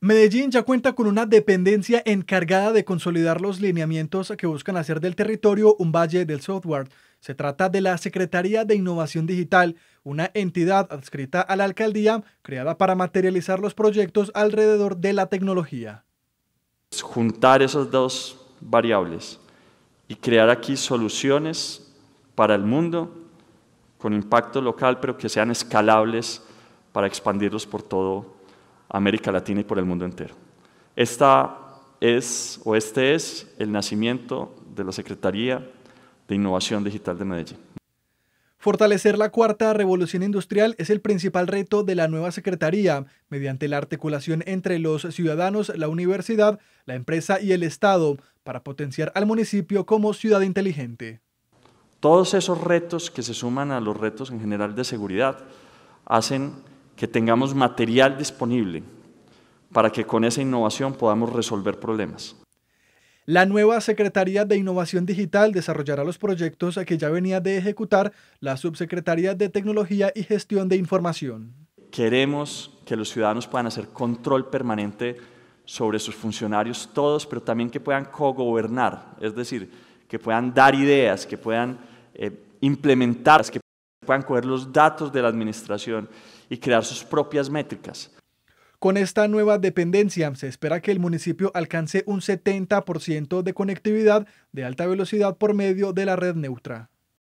Medellín ya cuenta con una dependencia encargada de consolidar los lineamientos que buscan hacer del territorio un valle del software. Se trata de la Secretaría de Innovación Digital, una entidad adscrita a la alcaldía creada para materializar los proyectos alrededor de la tecnología. Juntar esas dos variables y crear aquí soluciones para el mundo con impacto local, pero que sean escalables para expandirlos por todo América Latina y por el mundo entero. Esta es, o este es, el nacimiento de la Secretaría de Innovación Digital de Medellín. Fortalecer la cuarta revolución industrial es el principal reto de la nueva Secretaría, mediante la articulación entre los ciudadanos, la universidad, la empresa y el Estado, para potenciar al municipio como ciudad inteligente. Todos esos retos que se suman a los retos en general de seguridad hacen que tengamos material disponible para que con esa innovación podamos resolver problemas. La nueva Secretaría de Innovación Digital desarrollará los proyectos que ya venía de ejecutar la Subsecretaría de Tecnología y Gestión de Información. Queremos que los ciudadanos puedan hacer control permanente sobre sus funcionarios todos, pero también que puedan cogobernar, es decir, que puedan dar ideas, que puedan eh, implementar, que puedan coger los datos de la administración y crear sus propias métricas. Con esta nueva dependencia se espera que el municipio alcance un 70% de conectividad de alta velocidad por medio de la red neutra.